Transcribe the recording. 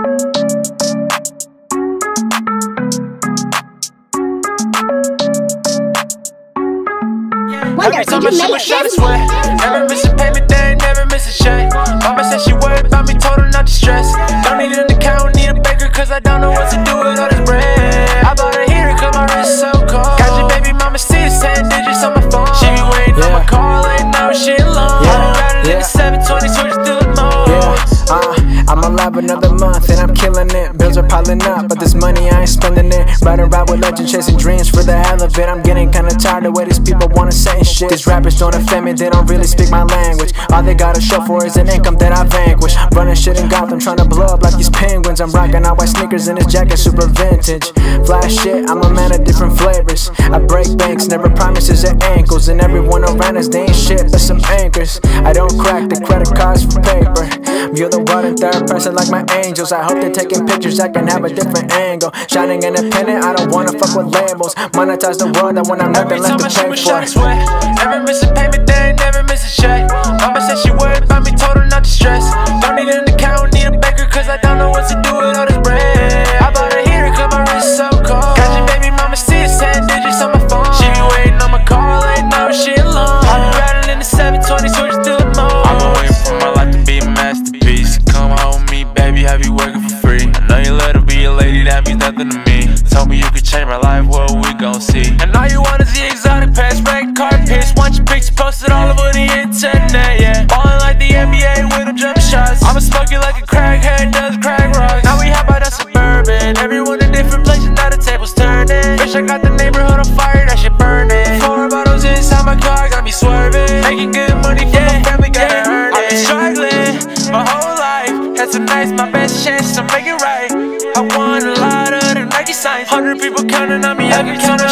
Wonder, Every time I shoot my shot, it's wet. Never miss a payment, they ain't never miss a check. Mama said she worried about me, told her not to stress. Don't need an account, need a baker, cause I don't know what to do with all this bread. I bought a heater, cause my wrist so cold. Got your baby mama sees 10 digits on my phone. She be waiting yeah. on my call, ain't no shit long. Yeah. I'm riding yeah. in the 720, switch through I'm another month and I'm killing it. Bills are piling up, but this money I ain't spending it. Riding around with legends, chasing dreams for the hell of it. I'm getting kinda tired of what these people wanna say and shit. These rappers don't offend me, they don't really speak my language. All they gotta show for is an income that I vanquish. Running shit in Gotham, trying to blow up like these penguins. I'm rocking out white sneakers and this jacket super vintage. Flash shit, I'm a man of different flavors. I break banks, never promises at ankles. And everyone around us, they ain't shit but some anchors. I don't crack the credit cards for paper. You're the one in third person like my angels. I hope they're taking pictures, I can have a different angle. Shining independent, I don't wanna fuck with labels. Monetize the world, I want nothing left to pay for. Never miss a payment day, never miss me you could change my life, what we gon' see? And all you want is the exotic pants, red carpets. Want your pictures posted all over the internet, yeah. Ballin' like the NBA with them jump shots. I'ma smoke you like a crackhead does crack rocks. Now we hop out of suburban. Everyone in different places, now the table's turning. Bitch, I got the neighborhood on fire, that shit burning. Four bottles inside my car, got me swerving. Making good money yeah, my family, gotta yeah. earn it. I've been struggling my whole life. Had some nights, my best chance to make it right. I won signs. Hundred people counting on me I every time I